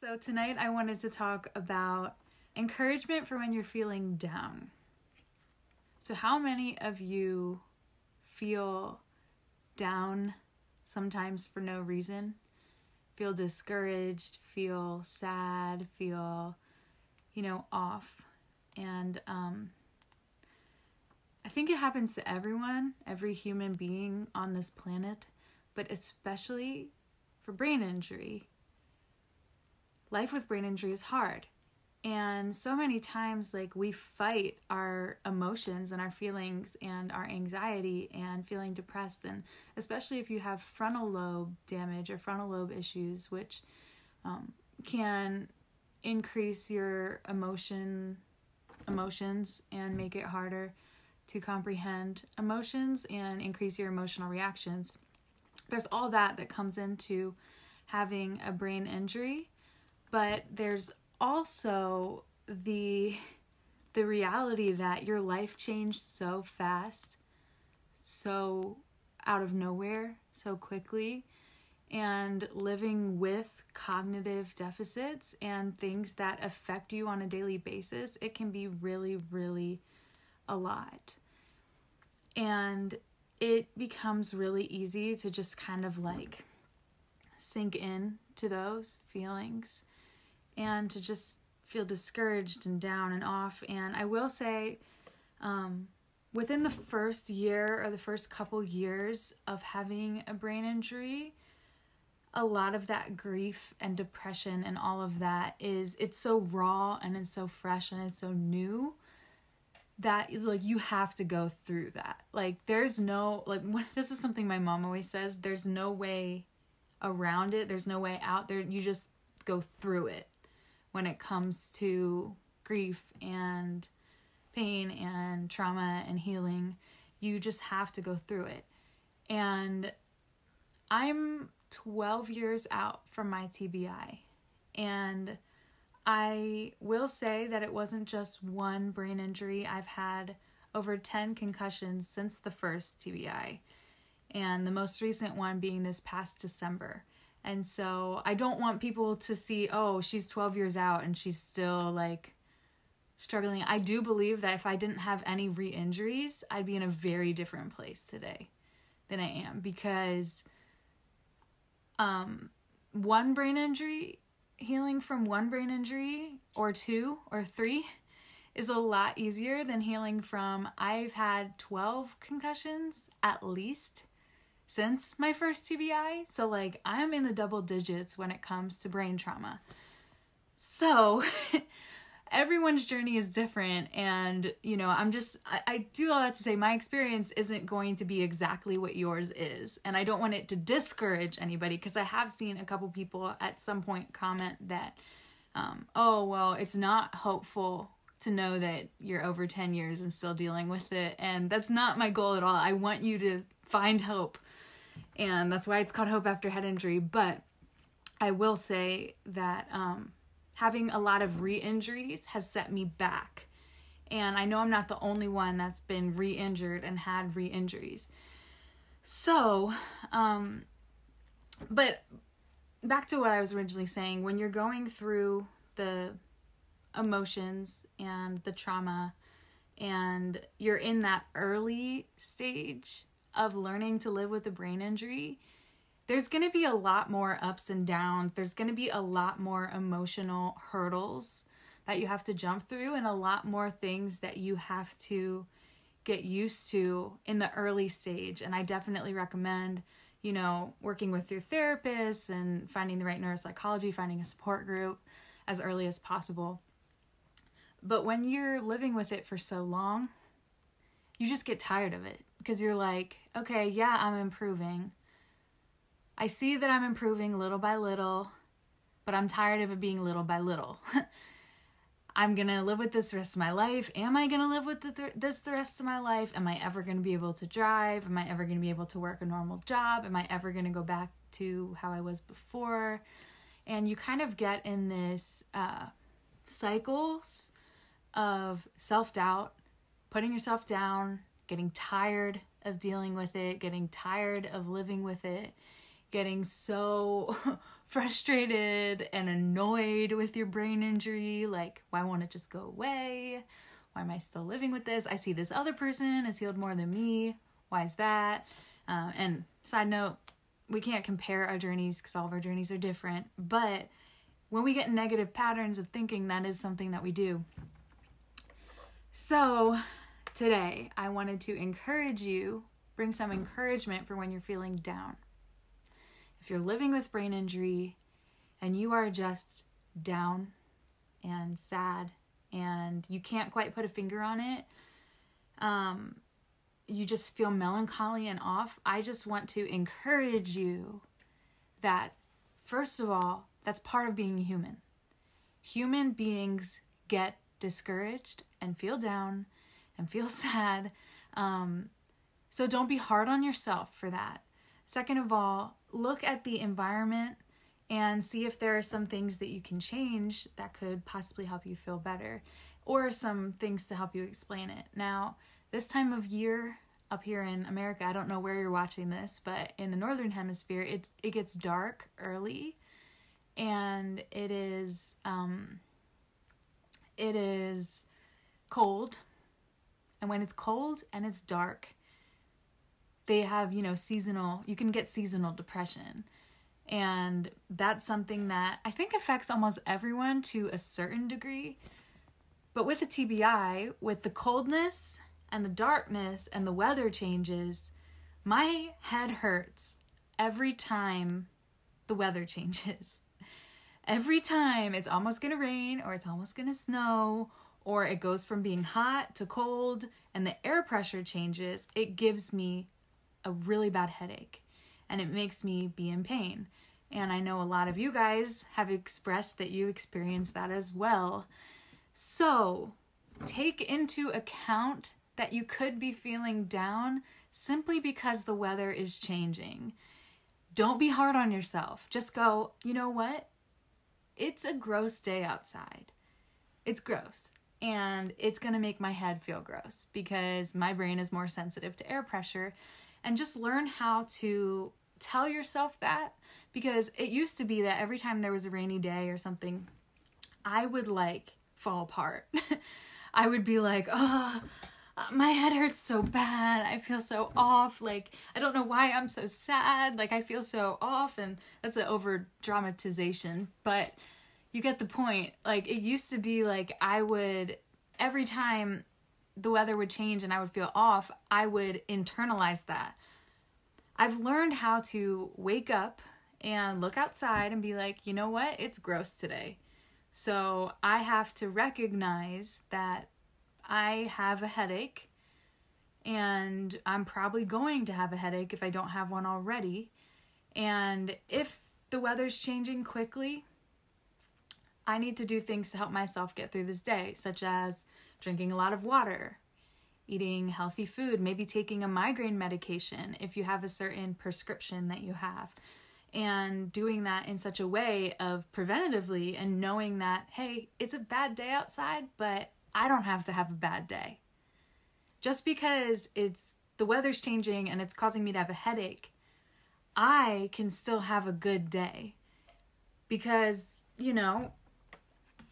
So, tonight I wanted to talk about encouragement for when you're feeling down. So, how many of you feel down sometimes for no reason? Feel discouraged, feel sad, feel, you know, off. And um, I think it happens to everyone, every human being on this planet, but especially for brain injury. Life with brain injury is hard. And so many times, like, we fight our emotions and our feelings and our anxiety and feeling depressed. And especially if you have frontal lobe damage or frontal lobe issues, which um, can increase your emotion emotions and make it harder to comprehend emotions and increase your emotional reactions. There's all that that comes into having a brain injury, but there's also the the reality that your life changed so fast, so out of nowhere, so quickly, and living with cognitive deficits and things that affect you on a daily basis, it can be really, really a lot. And it becomes really easy to just kind of like sink in to those feelings and to just feel discouraged and down and off. And I will say, um, within the first year or the first couple years of having a brain injury, a lot of that grief and depression and all of that is it's so raw and it's so fresh and it's so new that like you have to go through that. Like there's no like this is something my mom always says there's no way around it. There's no way out there. You just go through it when it comes to grief and pain and trauma and healing. You just have to go through it. And I'm 12 years out from my TBI. And I will say that it wasn't just one brain injury. I've had over 10 concussions since the first TBI, and the most recent one being this past December. And so I don't want people to see, oh, she's 12 years out and she's still like struggling. I do believe that if I didn't have any re injuries, I'd be in a very different place today than I am because um, one brain injury, healing from one brain injury or two or three is a lot easier than healing from I've had 12 concussions at least since my first TBI. So, like, I'm in the double digits when it comes to brain trauma. So, everyone's journey is different. And, you know, I'm just, I, I, do all that to say my experience isn't going to be exactly what yours is. And I don't want it to discourage anybody because I have seen a couple people at some point comment that, um, oh, well, it's not hopeful to know that you're over 10 years and still dealing with it. And that's not my goal at all. I want you to find hope and that's why it's called Hope After Head Injury. But I will say that um, having a lot of re injuries has set me back. And I know I'm not the only one that's been re injured and had re injuries. So, um, but back to what I was originally saying when you're going through the emotions and the trauma and you're in that early stage of learning to live with a brain injury, there's going to be a lot more ups and downs. There's going to be a lot more emotional hurdles that you have to jump through, and a lot more things that you have to get used to in the early stage. And I definitely recommend, you know, working with your therapist and finding the right neuropsychology, finding a support group as early as possible. But when you're living with it for so long, you just get tired of it because you're like, okay, yeah, I'm improving. I see that I'm improving little by little, but I'm tired of it being little by little. I'm gonna live with this rest of my life. Am I gonna live with th- this the rest of my life? Am I ever gonna be able to drive? Am I ever gonna be able to work a normal job? Am I ever gonna go back to how I was before? And you kind of get in this uh, cycles of self doubt, putting yourself down, getting tired of dealing with it, getting tired of living with it, getting so frustrated and annoyed with your brain injury, like, why won't it just go away? Why am I still living with this? I see this other person has healed more than me. Why is that? Uh, and side note, we can't compare our journeys because all of our journeys are different. But when we get negative patterns of thinking, that is something that we do. So today, I wanted to encourage you, bring some encouragement for when you're feeling down. If you're living with brain injury and you are just down and sad and you can't quite put a finger on it, um, you just feel melancholy and off, I just want to encourage you that, first of all, that's part of being human. Human beings get discouraged and feel down and feel sad. Um, so don't be hard on yourself for that. Second of all, look at the environment and see if there are some things that you can change that could possibly help you feel better or some things to help you explain it. Now, this time of year up here in America, I don't know where you're watching this, but in the northern hemisphere, it's it gets dark early and it is um it is cold. And when it's cold and it's dark, they have, you know, seasonal, you can get seasonal depression. And that's something that I think affects almost everyone to a certain degree. But with the TBI, with the coldness and the darkness and the weather changes, my head hurts every time the weather changes. Every time it's almost gonna rain or it's almost gonna snow or it goes from being hot to cold and the air pressure changes, it gives me a really bad headache and it makes me be in pain. And I know a lot of you guys have expressed that you experience that as well. So, take into account that you could be feeling down simply because the weather is changing. Don't be hard on yourself. Just go, you know what? It's a gross day outside. It's gross. And it's going to make my head feel gross because my brain is more sensitive to air pressure. And just learn how to tell yourself that because it used to be that every time there was a rainy day or something, I would like fall apart. I would be like, oh, my head hurts so bad. I feel so off. Like, I don't know why I'm so sad. Like, I feel so off. And that's an over dramatization, but you get the point. Like, it used to be like I would, every time the weather would change and I would feel off, I would internalize that. I've learned how to wake up and look outside and be like, you know what? It's gross today. So I have to recognize that I have a headache and I'm probably going to have a headache if I don't have one already. And if the weather's changing quickly, I need to do things to help myself get through this day, such as drinking a lot of water, eating healthy food, maybe taking a migraine medication if you have a certain prescription that you have. And doing that in such a way of preventatively and knowing that, hey, it's a bad day outside, but I don't have to have a bad day. Just because it's the weather's changing and it's causing me to have a headache, I can still have a good day. Because, you know,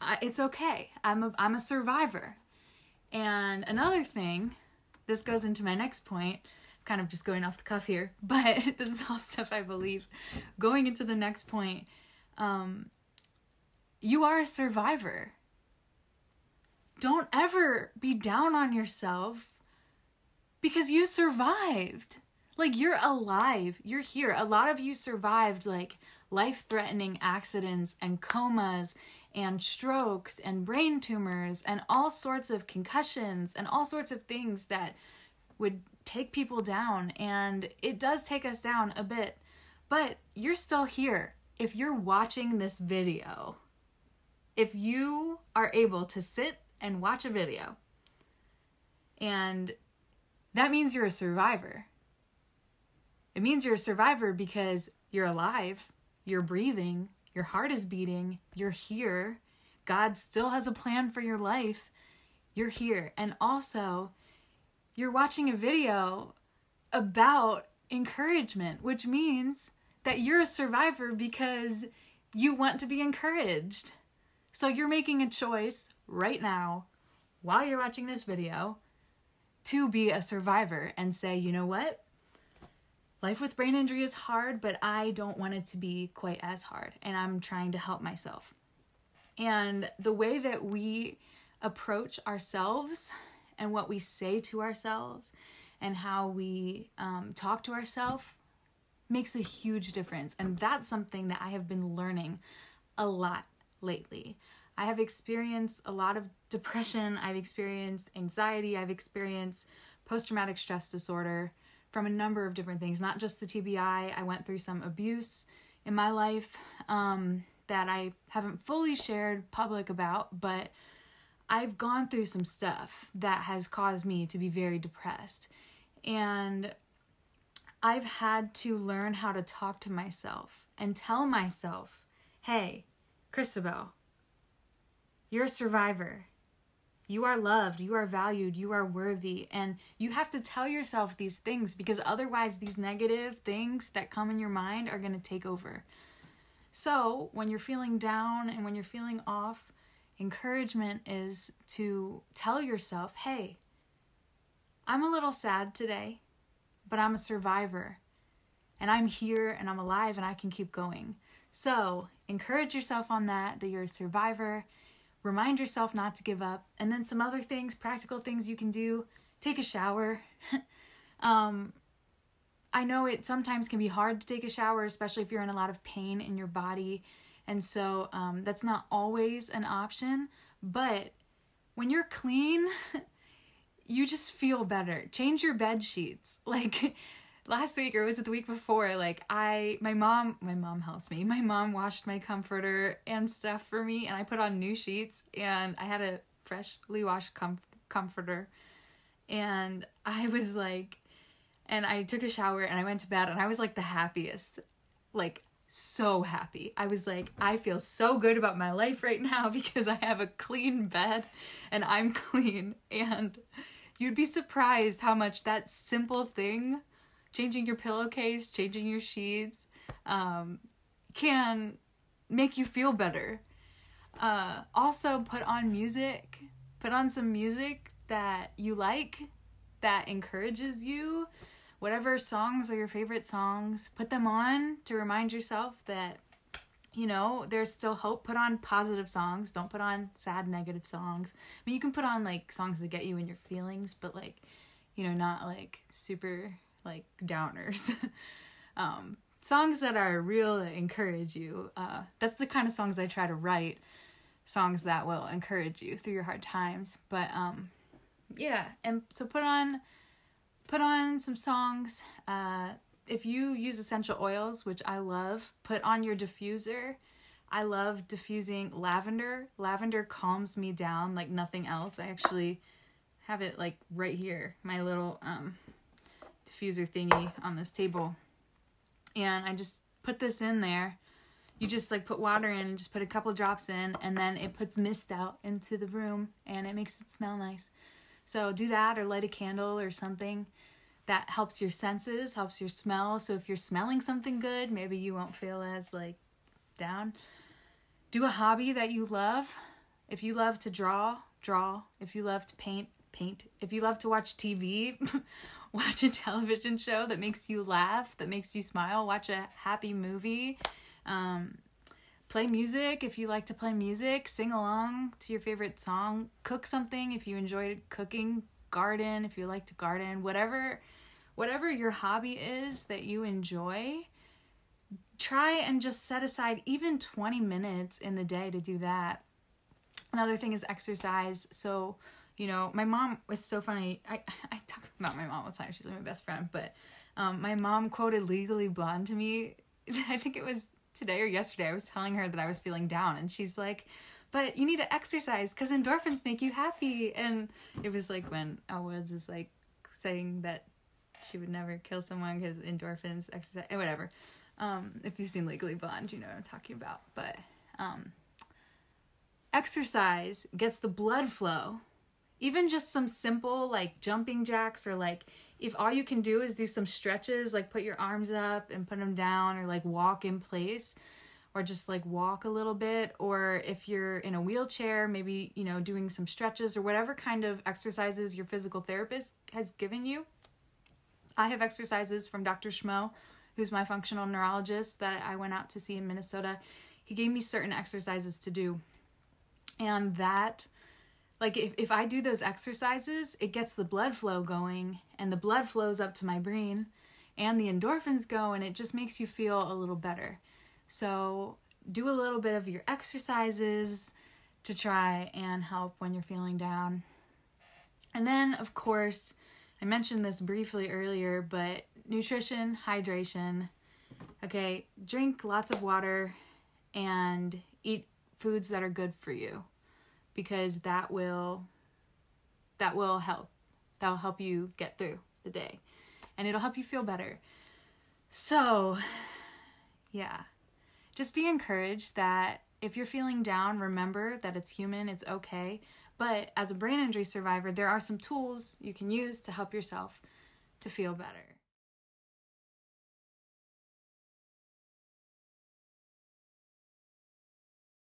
I, it's okay. I'm a, I'm a survivor. And another thing, this goes into my next point, kind of just going off the cuff here, but this is all stuff I believe. Going into the next point, um, you are a survivor don't ever be down on yourself because you survived. Like you're alive. You're here. A lot of you survived like life-threatening accidents and comas and strokes and brain tumors and all sorts of concussions and all sorts of things that would take people down and it does take us down a bit. But you're still here. If you're watching this video, if you are able to sit and watch a video. And that means you're a survivor. It means you're a survivor because you're alive, you're breathing, your heart is beating, you're here. God still has a plan for your life. You're here. And also, you're watching a video about encouragement, which means that you're a survivor because you want to be encouraged. So you're making a choice right now while you're watching this video to be a survivor and say, you know what? Life with brain injury is hard, but I don't want it to be quite as hard. And I'm trying to help myself. And the way that we approach ourselves and what we say to ourselves and how we um, talk to ourselves makes a huge difference. And that's something that I have been learning a lot lately. I have experienced a lot of depression, I've experienced anxiety, I've experienced post traumatic stress disorder from a number of different things, not just the TBI. I went through some abuse in my life um, that I haven't fully shared public about, but I've gone through some stuff that has caused me to be very depressed. And I've had to learn how to talk to myself and tell myself, hey, Cristabelle, you're a survivor. You are loved, you are valued, you are worthy. And you have to tell yourself these things because otherwise, these negative things that come in your mind are going to take over. So, when you're feeling down and when you're feeling off, encouragement is to tell yourself, hey, I'm a little sad today, but I'm a survivor. And I'm here and I'm alive and I can keep going. So, encourage yourself on that, that you're a survivor remind yourself not to give up. And then some other things practical things you can do. Take a shower. Um, i know it sometimes can be hard to take a shower especially if you're in a lot of pain in your body. And so um, that's not always an option but when you're clean you just feel better. Change your bed sheets. Like last week or was it the week before like i my mom my mom helps me. My mom washed my comforter and stuff for me and i put on new sheets and i had a freshly washed com- comforter. And i was like and i took a shower and i went to bed and i was like the happiest. Like so happy. I was like i feel so good about my life right now because i have a clean bed and i'm clean. And you'd be surprised how much that simple thing changing your pillowcase, changing your sheets um, can make you feel better. Uh, also, put on music. Put on some music that you like, that encourages you. Whatever songs are your favorite songs, put them on to remind yourself that, you know, there's still hope. Put on positive songs. Don't put on sad, negative songs. I mean, you can put on like songs that get you in your feelings, but like, you know, not like super like downers. um, songs that are real that encourage you. Uh, that's the kind of songs I try to write. Songs that will encourage you through your hard times. But um, yeah, and so put on put on some songs. Uh, if you use essential oils, which I love, put on your diffuser. I love diffusing lavender. Lavender calms me down like nothing else. I actually have it like right here. My little um diffuser thingy on this table. And I just put this in there. You just like put water in, just put a couple drops in, and then it puts mist out into the room and it makes it smell nice. So do that or light a candle or something that helps your senses, helps your smell. So if you're smelling something good, maybe you won't feel as like down. Do a hobby that you love. If you love to draw, draw. If you love to paint, paint. If you love to watch TV, watch a television show that makes you laugh, that makes you smile, watch a happy movie. Um, play music if you like to play music, sing along to your favorite song, cook something if you enjoy cooking, garden if you like to garden, whatever whatever your hobby is that you enjoy, try and just set aside even 20 minutes in the day to do that. Another thing is exercise. So you know, my mom was so funny. I, I talk about my mom all the time. She's like my best friend. But um, my mom quoted Legally Blonde to me. I think it was today or yesterday. I was telling her that I was feeling down. And she's like, but you need to exercise because endorphins make you happy. And it was like when Elle Woods is like saying that she would never kill someone because endorphins, exercise, eh, whatever. Um, if you've seen Legally Blonde, you know what I'm talking about. But um, exercise gets the blood flow even just some simple like jumping jacks or like if all you can do is do some stretches like put your arms up and put them down or like walk in place or just like walk a little bit or if you're in a wheelchair maybe you know doing some stretches or whatever kind of exercises your physical therapist has given you. I have exercises from dr schmo who's my functional neurologist that i went out to see in minnesota. He gave me certain exercises to do. And that like if, if i do those exercises it gets the blood flow going and the blood flows up to my brain and the endorphins go and it just makes you feel a little better so, do a little bit of your exercises to try and help when you're feeling down. And then, of course, I mentioned this briefly earlier, but nutrition, hydration. Okay, drink lots of water and eat foods that are good for you because that will that will help. That will help you get through the day and it'll help you feel better. So, yeah just be encouraged that if you're feeling down, remember that it's human, it's okay. But as a brain injury survivor, there are some tools you can use to help yourself to feel better.